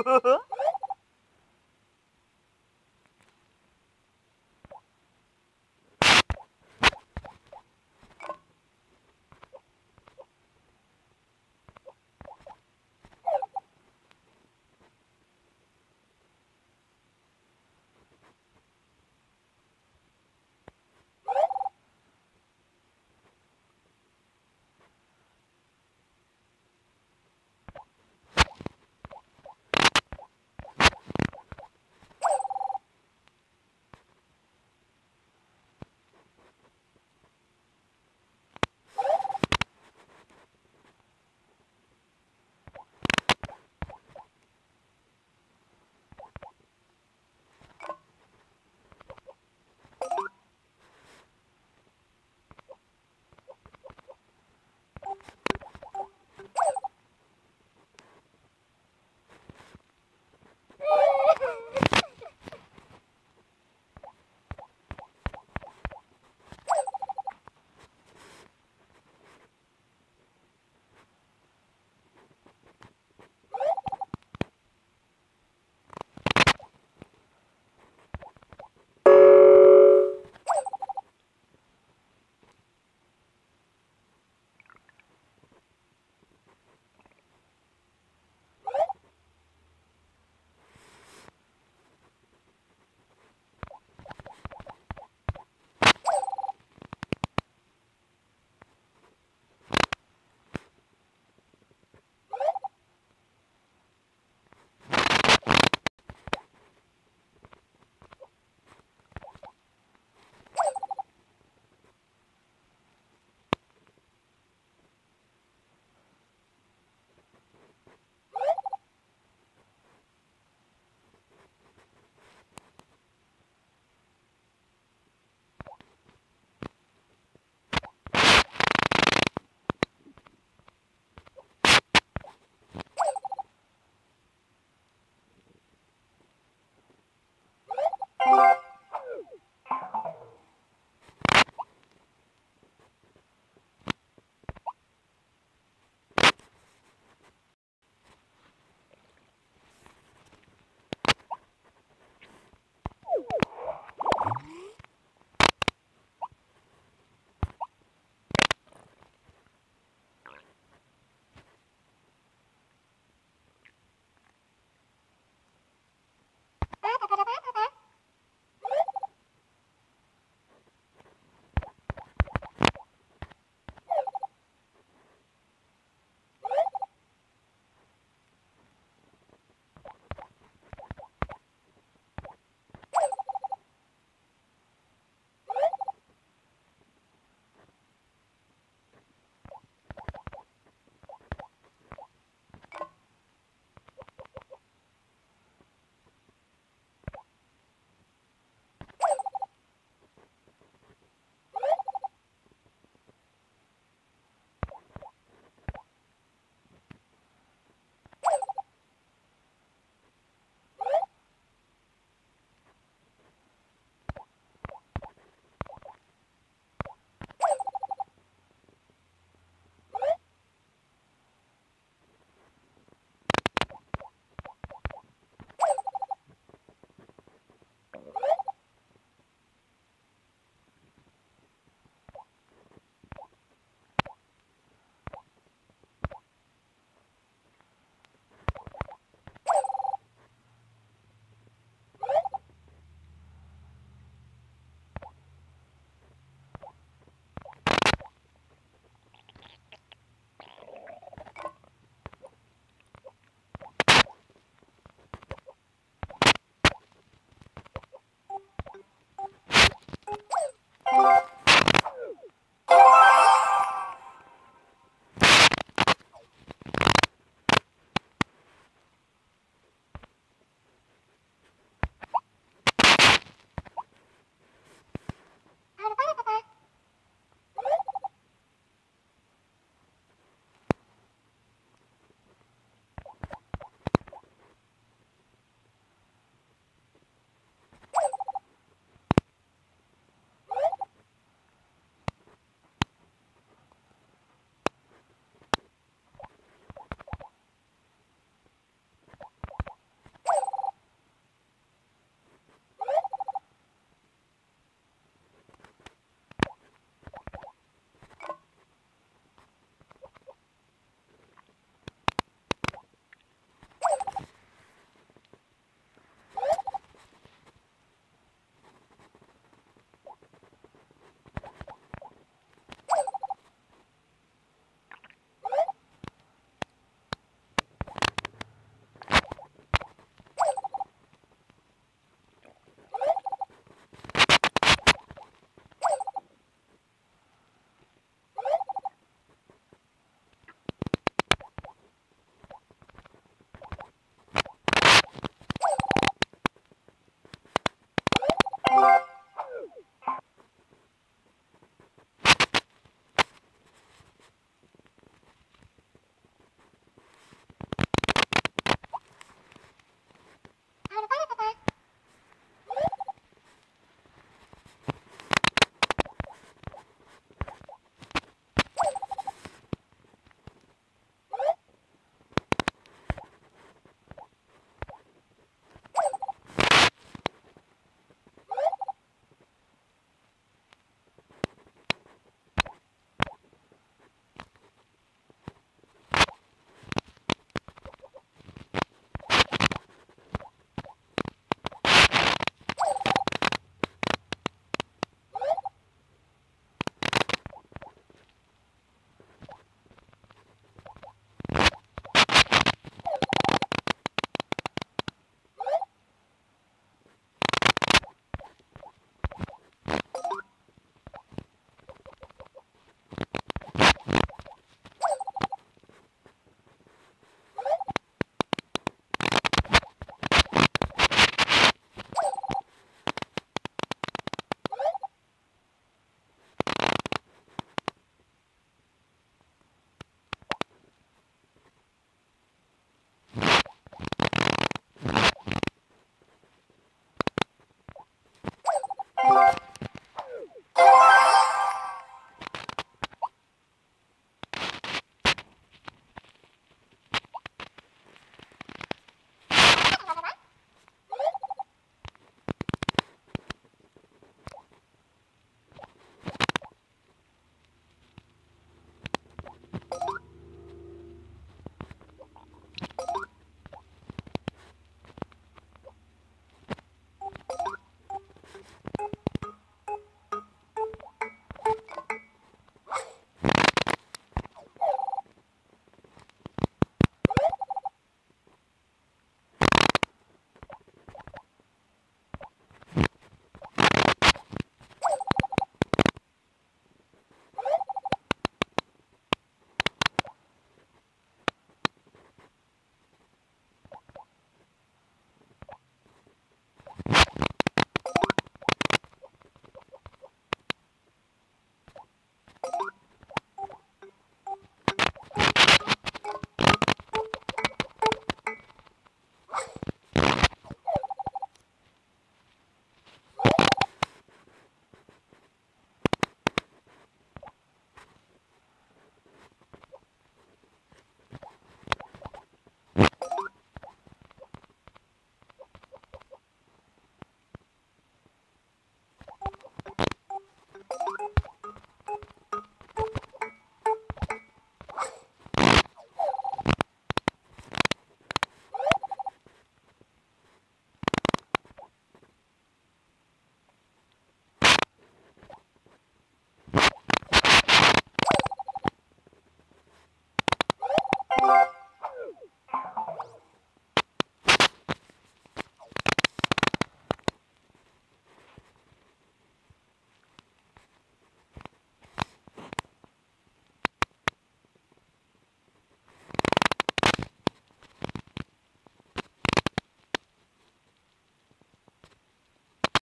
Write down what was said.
う